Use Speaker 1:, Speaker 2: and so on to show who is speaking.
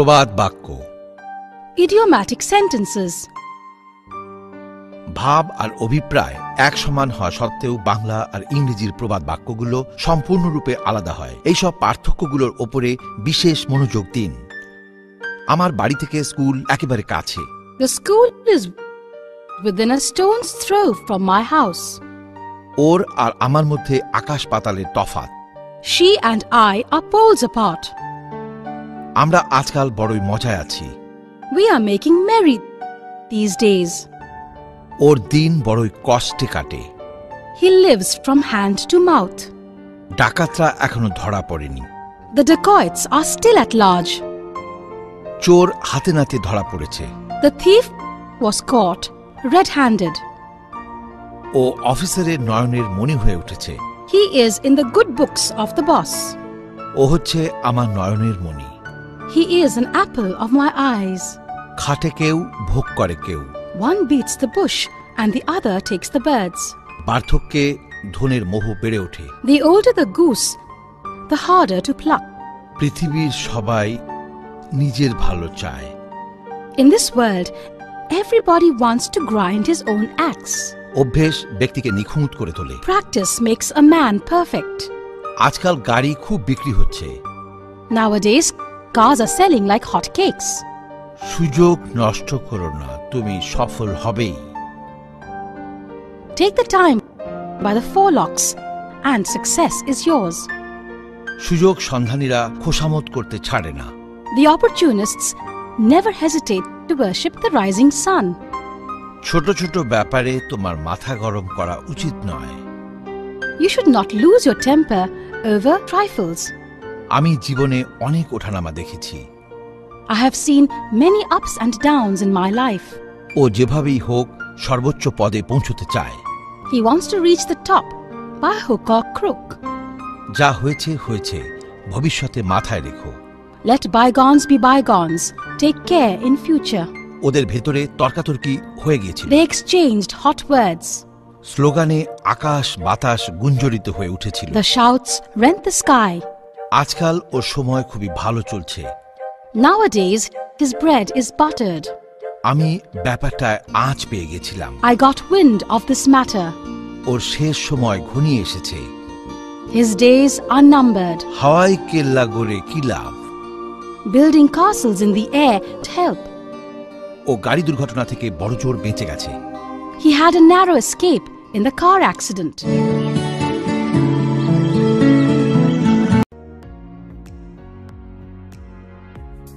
Speaker 1: প্রবাদ বাক্য
Speaker 2: Idiomatic sentences.
Speaker 1: ভাব আর অভিপ্রায় এক সমান হওয়া সত্ত্বেও বাংলা আর ইংরেজির প্রবাদ বাক্যগুলো সম্পূর্ণরূপে আলাদা হয় এইসব পার্থক্যগুলোর ওপরে বিশেষ মনোযোগ দিন আমার বাড়ি থেকে স্কুল একেবারে কাছে
Speaker 2: The school is within a stone's throw from my house.
Speaker 1: ওর আর আমার মধ্যে আকাশ পাতালের তফাত
Speaker 2: She and I are poles apart.
Speaker 1: আমরা আজকাল বড়ই মজায় আছি
Speaker 2: We are making merry these days.
Speaker 1: ওর দিন বড়ই কষ্টে কাটে
Speaker 2: He lives from hand to mouth.
Speaker 1: ডাকাতরা এখনও ধরা পড়েনি
Speaker 2: The dacoits are still at large.
Speaker 1: চোর হাতে নাতে ধরা পড়েছে
Speaker 2: The thief was caught red handed.
Speaker 1: ও অফিসারের নয়নের মনি হয়ে উঠেছে
Speaker 2: He is in the good books of the boss.
Speaker 1: ও হচ্ছে আমার নয়নের মণি
Speaker 2: He is an apple of my eyes.
Speaker 1: খাটে কেউ ভোগ করে কেউ
Speaker 2: One beats the bush and the other takes the birds.
Speaker 1: বার্ধক্যে ধনের মোহ বেড়ে ওঠে
Speaker 2: The older the goose, the harder to pluck.
Speaker 1: পৃথিবীর সবাই নিজের ভালো চায়
Speaker 2: In this world, everybody wants to grind his own axe.
Speaker 1: অভ্যেস ব্যক্তিকে নিখুঁত করে তোলে
Speaker 2: Practice makes a man perfect.
Speaker 1: আজকাল গাড়ি খুব বিক্রি হচ্ছে
Speaker 2: Nowadays, cars are selling like hotcakes.
Speaker 1: সুযোগ নষ্ট করো না তুমি সফল হবেই
Speaker 2: Take the time by the forelocks, and success is yours.
Speaker 1: সুযোগ সন্ধানীরা খোসামত করতে ছাড়ে না
Speaker 2: The opportunists never hesitate to worship the rising sun.
Speaker 1: ছোট ছোট ব্যাপারে তোমার মাথা গরম করা উচিত নয়
Speaker 2: You should not lose your temper over trifles.
Speaker 1: আমি জীবনে অনেক ওঠানামা দেখেছি।
Speaker 2: I have seen many ups and downs in my life
Speaker 1: ও যেভাবেই হোক সর্বোচ্চ পদে পৌঁছতে চায়।
Speaker 2: হি ওয়ান্টস টু রিচ
Speaker 1: যা হয়েছে হয়েছে। ভবিষ্যতে মাথায় রেখো।
Speaker 2: Let bygones be bygones take care in future
Speaker 1: ওদের ভেতরে তর্কাতর্কি হয়ে গিয়েছে
Speaker 2: দে এক্সচেঞ্জড হট ওয়ার্ডস
Speaker 1: স্লোগানে আকাশ বাতাস গুঞ্জরিত হয়ে উঠেছিল।
Speaker 2: The shouts rent the sky
Speaker 1: আজকাল ওর সময় খুবই ভালো চলছে
Speaker 2: Nowadays, his bread is buttered.
Speaker 1: আমি ব্যাপারটায় আঁচ পেয়ে গেছিলাম
Speaker 2: I got wind of this matter.
Speaker 1: ওর শেষ সময় ঘনিয়ে এসেছে
Speaker 2: His days are numbered.
Speaker 1: হাওয়াই কেল্লা গড়ে কি লাভ
Speaker 2: Building castles in the air to help.
Speaker 1: ও গাড়ি দুর্ঘটনা থেকে বড়জোর বেঁচে গেছে
Speaker 2: He had a narrow escape in the car accident.